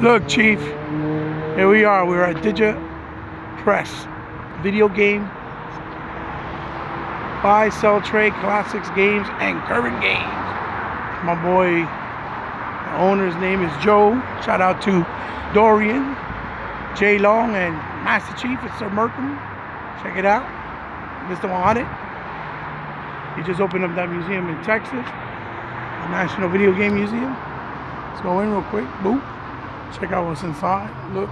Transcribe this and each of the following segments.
Look, Chief. Here we are. We're at Digital Press. Video game. Buy, sell, trade, classics, games, and current games. My boy, the owner's name is Joe. Shout out to Dorian, Jay Long, and Master Chief. It's Sir Merkham. Check it out. Mr. Mohammed. He just opened up that museum in Texas, the National Video Game Museum. Let's go in real quick. Boop. Check out what's inside. Look.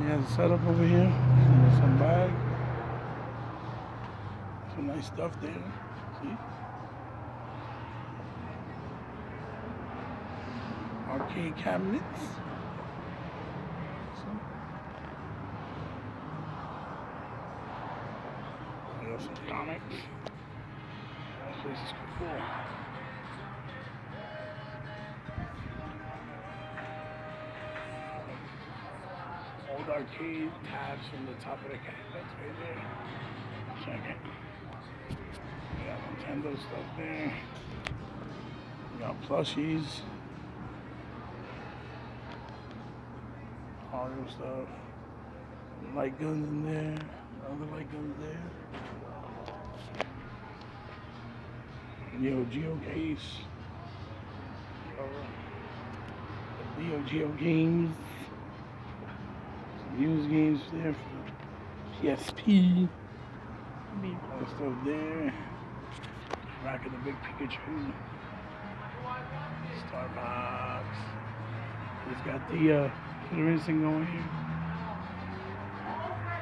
He has a setup over here. Some bag. Some nice stuff there. See? Arcade cabinets. Some comics. This place is cool. Arcade tabs from the top of the cabinets right there. It. We got Nintendo stuff there. We got plushies. Mario stuff. Light guns in there. Other light guns there. Neo Geo case. Neo Geo games used games there for PSP. Other stuff there. Rocking the big Pikachu. Starbucks. It's got the uh, Instinct going here.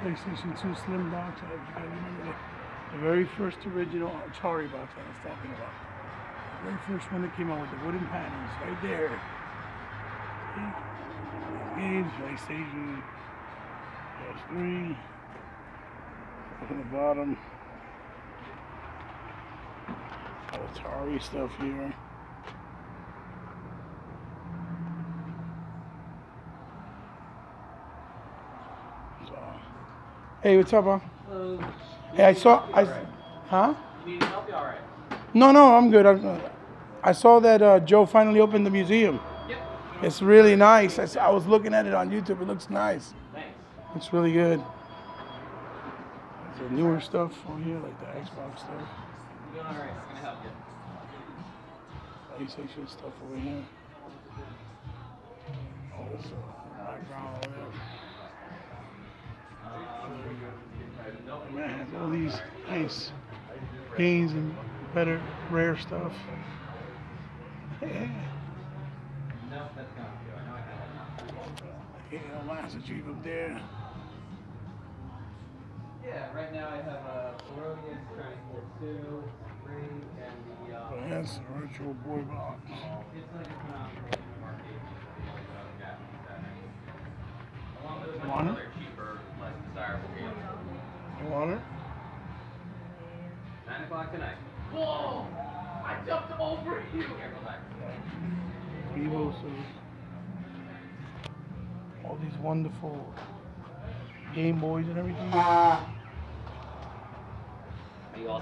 PlayStation 2 Slim box. I guys remember the, the very first original Atari box I was talking about. The very first one that came out with the wooden panels right there. See? Games, PlayStation, PS3. Up on the bottom. Atari stuff here. So, hey, what's up, huh? Hey, I saw. I, huh? You need help? You all right? No, no, I'm good. I, I saw that uh, Joe finally opened the museum. Yep. It's really nice. I was looking at it on YouTube. It looks nice. It's really good. The newer stuff on here, like the Xbox stuff, You doing all right? I'm gonna help you. PlayStation stuff over here. Uh, background over there. Man, all these nice games and better rare stuff. No, that's not. Yeah, Chief up there. Have a Herodian Transport 2, 3, and the, uh, that's the virtual boy box. it's like a phenomenal market. Along with a bunch Want of it? other cheaper, less desirable games. You want it? 9 o'clock tonight. Whoa! I jumped over you! Careful back. Vivos and all these wonderful Game Boys and everything. Are you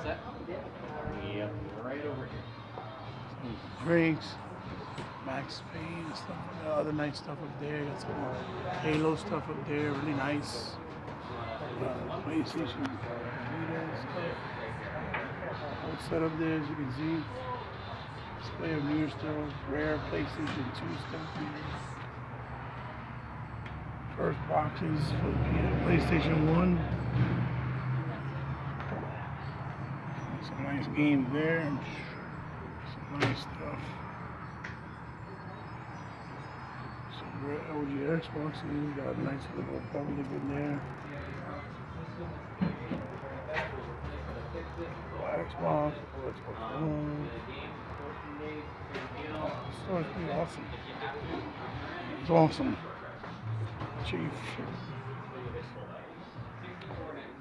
all set? Yep. Right over here. Some drinks, Max Payne and stuff. Uh, other nice stuff up there. Got some Halo stuff up there. Really nice. Uh, PlayStation Vita and stuff. All set up there as you can see. Display of newer stuff, rare PlayStation 2 stuff here. First boxes for the PlayStation 1. Games there. Some nice stuff. Some rare LG Xboxes. Got a nice little public in there. Xbox, Xbox One. So it's pretty awesome. It's awesome. Chief.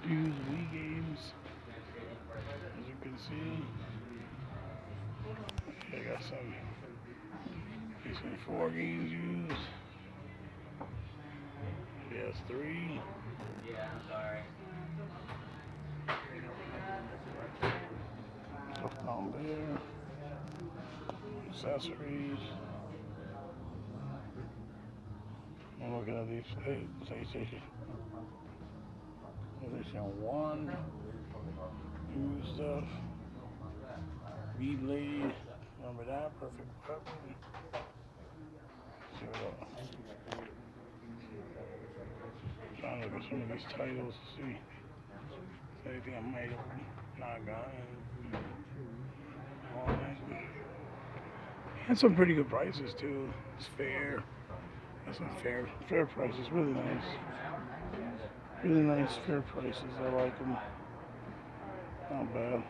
Use Wii games. See. I got some PS4 games used. PS3. Yeah, I'm sorry. Stuff down there. Accessories. I'm looking at these PlayStation. PlayStation 1. New stuff. Relay. Remember that? Perfect weapon. See. Trying to look at some of these titles to see if anything I might have not gotten. All. And some pretty good prices too. It's fair. That's some fair fair prices. Really nice. Really nice fair prices. I like them. Not bad.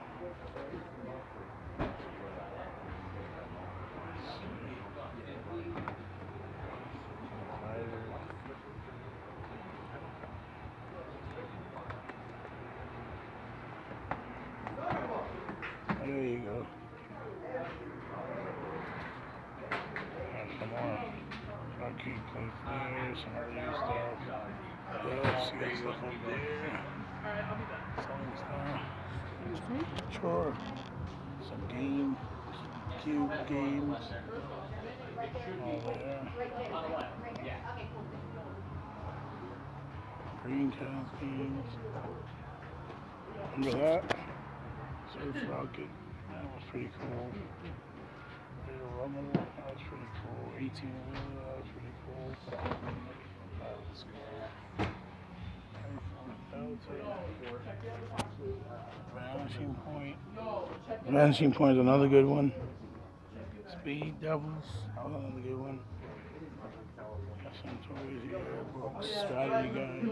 There you go. And some more arcade plates there, some other new stuff. Yeah, up there. Selling stuff. Sure. Some game, some cube games. All there. Dreamcast games. Remember that? Surf Rocket. That was pretty cool. Little Rumble. That was pretty cool. 18 wheeler. That was pretty cool. That was cool. Vanishing Point. Vanishing Point is another good one. Speed Devils. Another good one. Here, books, strategy guide.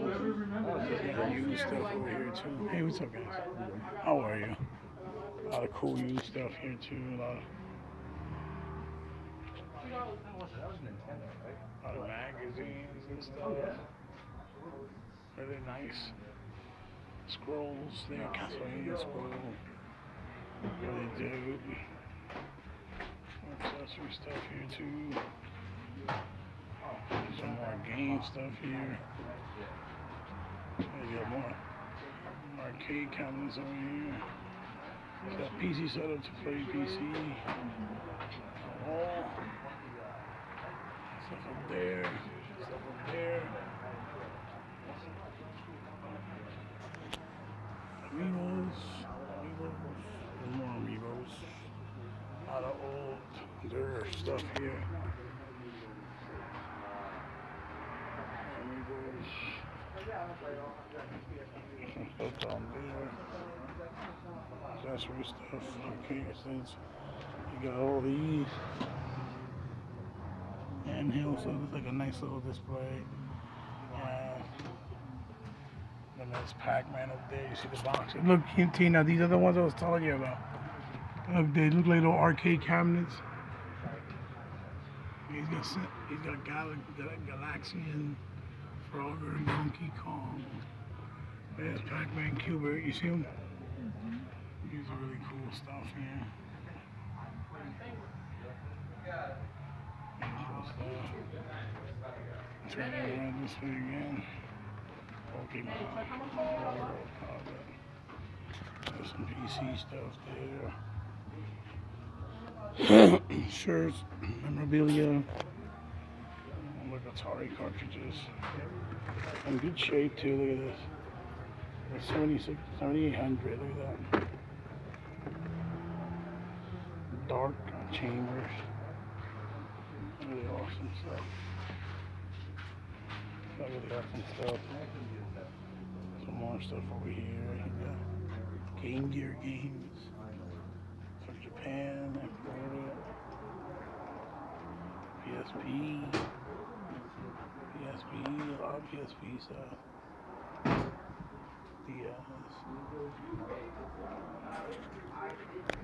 Used stuff over here too. Hey, what's up, guys? How are you? A lot of cool used stuff here too. A lot of, a lot of magazines and stuff. Really nice. Scrolls there, Castlevania scroll. Really do. Accessory stuff here too. Some more game stuff here. There's got more arcade cabinets over here. Got PC setup to play PC. Stuff up there. Stuff up there. Amiibos. There's more Amiibos. A lot of old there stuff here. Amiibos. Some stuff there accessory stuff, arcade things. You got all these And so also looks like a nice little display. And then there's Pac-Man up there. You see the boxes. Look, Tina, these are the ones I was telling you about. Look, they look like little arcade cabinets. He's got he's got Gal- Gal- Galaxian, Frogger, and Donkey Kong. There's Pac-Man, Q*bert. You see them? Mm-hmm. These are really cool stuff here. Cool stuff. Turn it around this way again. There's some PC stuff there. Shirts, memorabilia. Look, Atari cartridges. In good shape too, look at this. It's 76, 7800, look at that. Dark chambers. Really awesome stuff. Really awesome stuff. More stuff over here. Game Gear games from Japan and Florida. PSP. PSP, a lot of PSP stuff.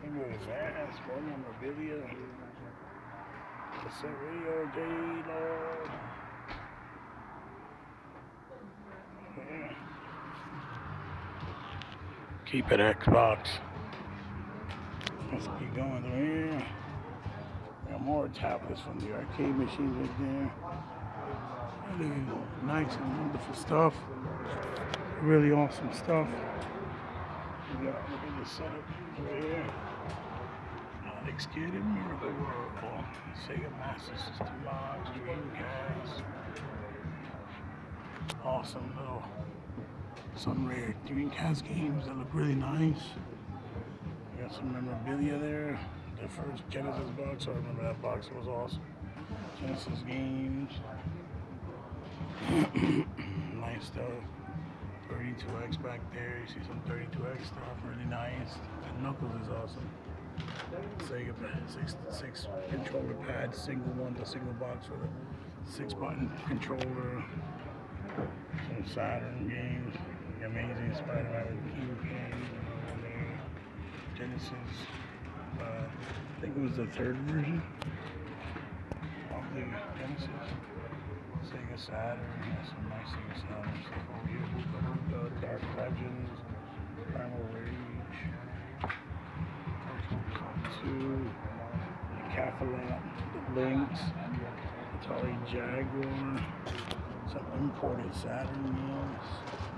Anyway, that's more memorabilia. Cassette radio, J-Lord. Yeah. Keep it Xbox. Let's keep going through here. More tablets from the arcade machines right there. Really nice and wonderful stuff. Really awesome stuff. We got look at the setup over here. Alex Kidd in Miracle World. Sega Master System box, Dreamcast. Awesome little some rare Dreamcast games that look really nice. Got some memorabilia there. The first Genesis box, I remember that box, was awesome. Genesis games. nice stuff. 32X back there. You see some 32X stuff, really nice. And Knuckles is awesome. Sega pad, six six controller pad, single one, the single box with a six button controller. Some Saturn games, Amazing Spider-Man with Cube game. Genesis. Uh, I think it was the third version of the Genesis. Sega Saturn, nice Sega Saturn over here. Uh, Dark Legends, Primal Rage, Two, Cathalat, Lynx, Atari Jaguar, some imported Saturn games.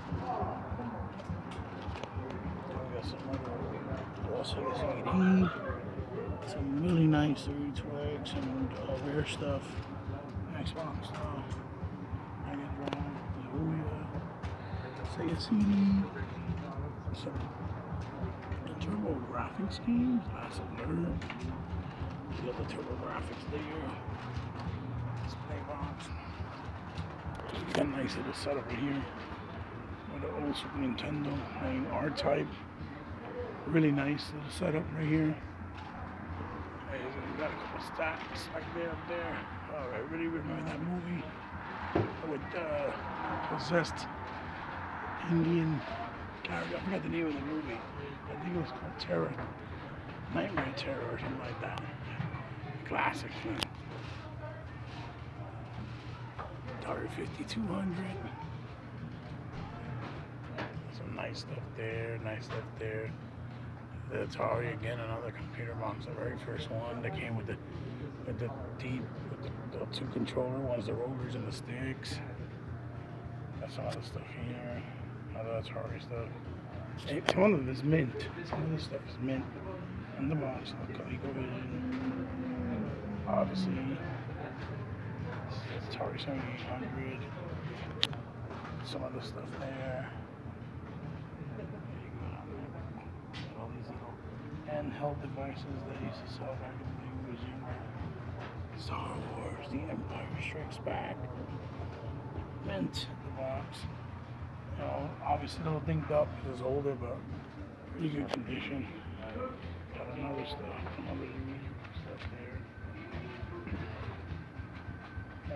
Some really nice 32X and uh, rare stuff, Xbox stuff, Mega Drive, Ouya, Sega CD, some Turbo Graphics games, Massive Nerd. You got the Turbo Graphics there. Display box. Got a nice little setup right here. Super Nintendo playing R-Type. Really nice little setup right here. Hey, you got a couple stacks like there up there. Oh, I really remember that movie with uh, possessed Indian character. I forgot the name of the movie. I think it was called Terror. Nightmare Terror or something like that. Classic film. Atari 5200. Nice stuff there, nice stuff there. The Atari again, another computer box, the very first one that came with the with the deep with the, the two controller ones, the rollers and the sticks. That's all the stuff here. Other Atari stuff. Hey, some of it is mint. Some of this stuff is mint. In the box, look, ColecoVision. Obviously, Atari 7800. Some other stuff there. and held devices that used to sell back in the museum. Star Wars, The Empire Strikes Back, Mint, the box. You know, obviously the little thing up because it's older, but pretty good condition. Got another stuff, another stuff there.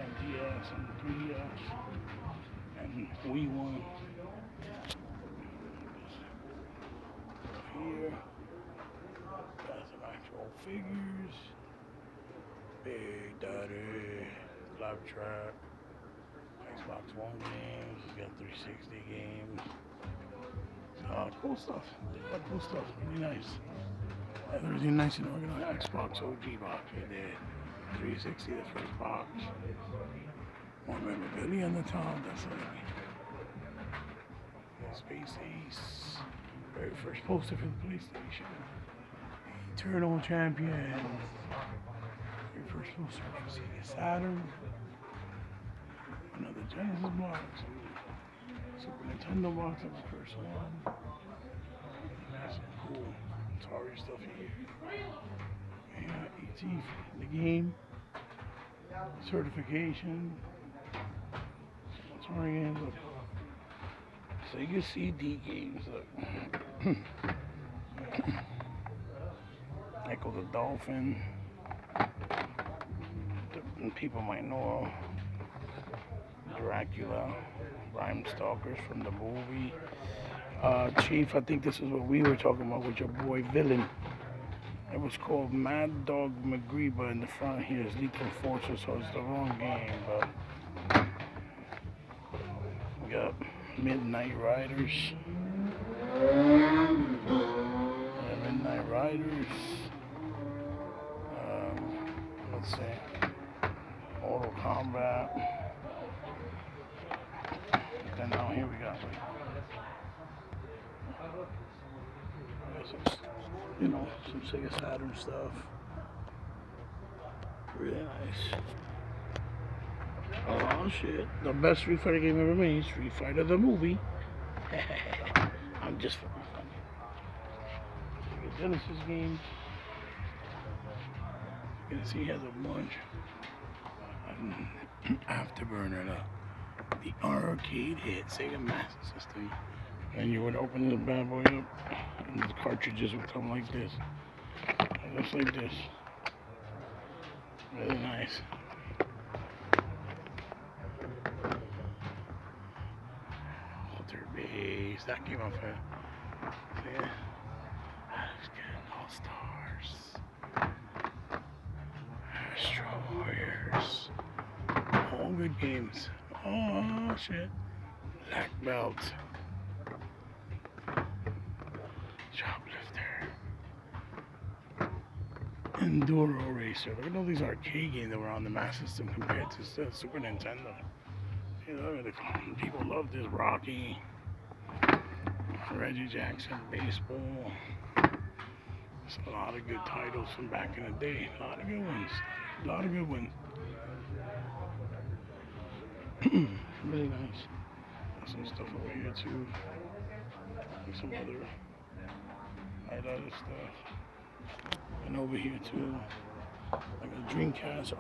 And DS and 3DS and Wii 1. Figures. Big Daddy, Claptrap. Xbox One games, got 360 games. Uh, cool stuff. Lot cool stuff. Really nice. Everything nice and organized. Xbox OG box right there. 360, the first box. More memorabilia on the top. That's like Space Ace. Very first poster for the PlayStation. Eternal Champion. Very first poster for Sega Saturn another Genesis box. Super Nintendo box of the first one. That's cool Atari stuff here. Yeah, ET, the game. Certification. Atari games, look. Sega CD games, look. Ecco the Dolphin. People might know Dracula, Rhyme Stalkers from the movie. Uh, Chief, I think this is what we were talking about with your boy Villain. It was called Mad Dog McCree, in the front here is Lethal Forces, so it's the wrong game. But we got Midnight Riders. Midnight Riders. Let's see. Mortal Kombat. Then now here we it's, you know, some Sega Saturn stuff. Really nice. Oh shit. The best Street Fighter game ever made, Street Fighter the movie. I'm just Genesis games. You can see he has a bunch. Um, Afterburner, the, the arcade hit, Sega Master System. And you would open the bad boy up, and the cartridges would come like this. Just like this. Really nice. Altered Beast. That came off a. Yeah. That is good. All stars. Astro Warriors. Good games. Oh shit. Black belt. Shoplifter. Enduro Racer. Look at all these arcade games that were on the Master System compared to the Super Nintendo. People love this Rocky, Reggie Jackson, baseball. There's a lot of good titles from back in the day. A lot of good ones. A lot of good ones. really nice. Some stuff over here too. And some other other stuff. And over here too. Like a Dreamcast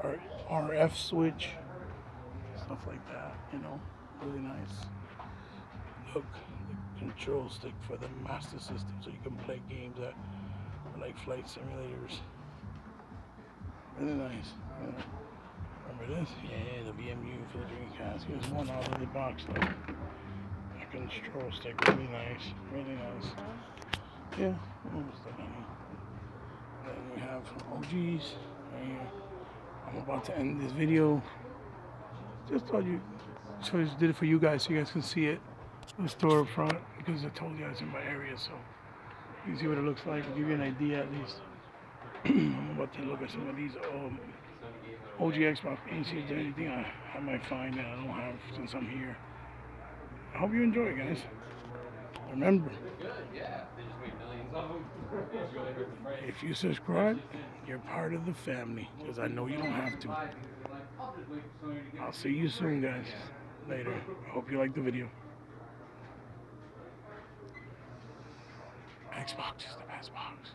RF switch. Stuff like that, you know. Really nice. Look, the control stick for the Master System so you can play games that like flight simulators. Really nice. Yeah. Remember this? Yeah, the VMU for the Dreamcast. Here's one out of the box though. A control stick, really nice, really nice. Yeah, almost. Then we have OGs right here. I'm about to end this video. Just thought you, so I just did it for you guys so you guys can see it. The store up front because I told you I was in my area, so you can see what it looks like. give you an idea at least. I'm about to look at some of these um, OG Xbox games. See if there's anything I, I might find that I don't have since I'm here. I hope you enjoy, guys. Remember, if you subscribe, you're part of the family because I know you don't have to. I'll see you soon, guys. Later. I hope you liked the video. Xbox is the best box.